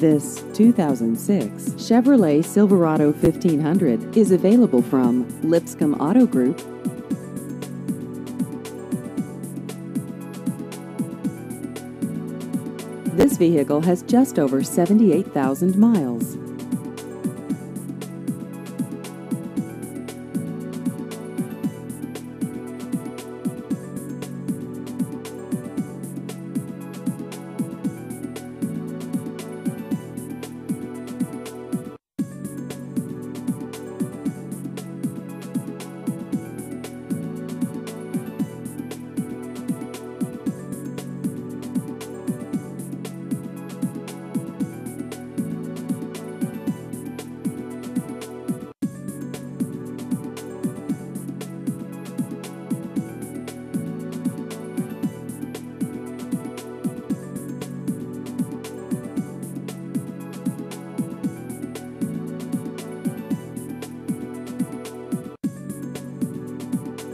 This 2006 Chevrolet Silverado 1500 is available from Lipscomb Auto Group. This vehicle has just over 78,000 miles.